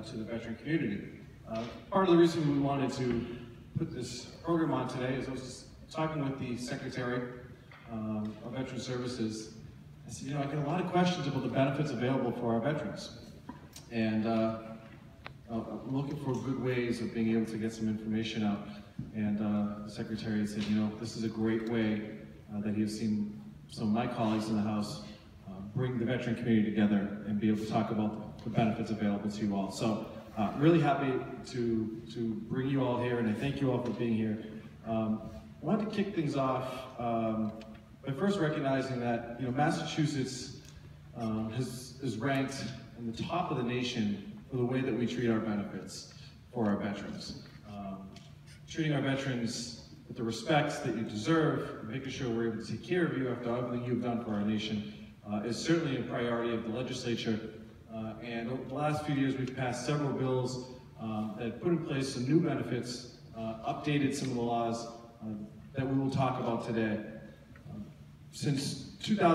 uh, to the veteran community. Uh, part of the reason we wanted to put this program on today is I was talking with the Secretary um, of Veteran Services. I said, you know, I get a lot of questions about the benefits available for our veterans. And uh, I'm looking for good ways of being able to get some information out. And uh, the Secretary said, you know, this is a great way uh, that he has seen some of my colleagues in the House bring the veteran community together and be able to talk about the benefits available to you all. So uh, really happy to, to bring you all here, and I thank you all for being here. Um, I wanted to kick things off um, by first recognizing that you know Massachusetts um, has, is ranked in the top of the nation for the way that we treat our benefits for our veterans. Um, treating our veterans with the respect that you deserve, making sure we're able to take care of you after everything you've done for our nation uh, is certainly a priority of the legislature. And over the last few years, we've passed several bills um, that put in place some new benefits, uh, updated some of the laws uh, that we will talk about today. Um, since 2000,